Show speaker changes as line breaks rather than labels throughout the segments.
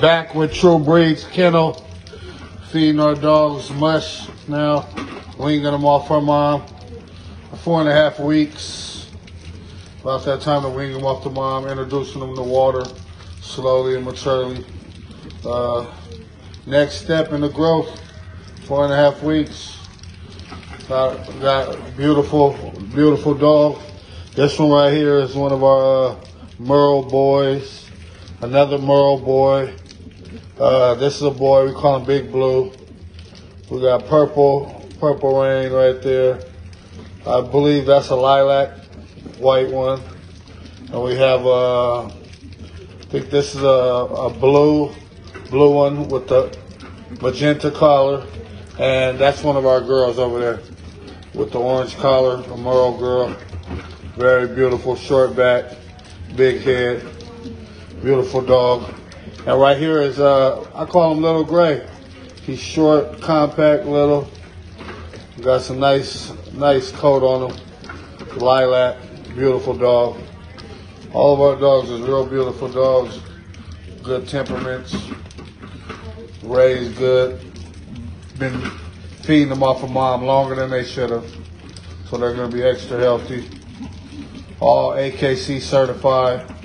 Back with True Breeds Kennel. Feeding our dogs mush now. Weaning them off our mom. Four and a half weeks. About that time to wean them off the mom. Introducing them to water slowly and maturely. Uh, next step in the growth. Four and a half weeks. Got, a beautiful, beautiful dog. This one right here is one of our uh, Merle boys. Another Merle boy. Uh, this is a boy, we call him Big Blue. We got purple, purple rain right there. I believe that's a lilac white one. And we have, uh, I think this is a, a blue, blue one with the magenta collar. And that's one of our girls over there with the orange collar, a Merle girl. Very beautiful, short back, big head, beautiful dog. And right here is, uh, I call him Little Gray. He's short, compact, little. Got some nice, nice coat on him. Lilac, beautiful dog. All of our dogs is real beautiful dogs. Good temperaments. Raised good. Been feeding them off of mom longer than they should have. So they're going to be extra healthy. All AKC certified.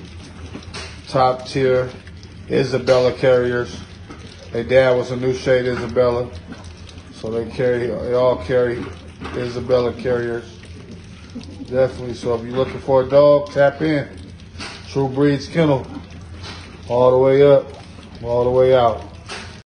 Top tier. Isabella carriers. Their dad was a new shade Isabella. So they carry, they all carry Isabella carriers. Definitely. So if you're looking for a dog, tap in. True Breeds Kennel. All the way up, all the way out.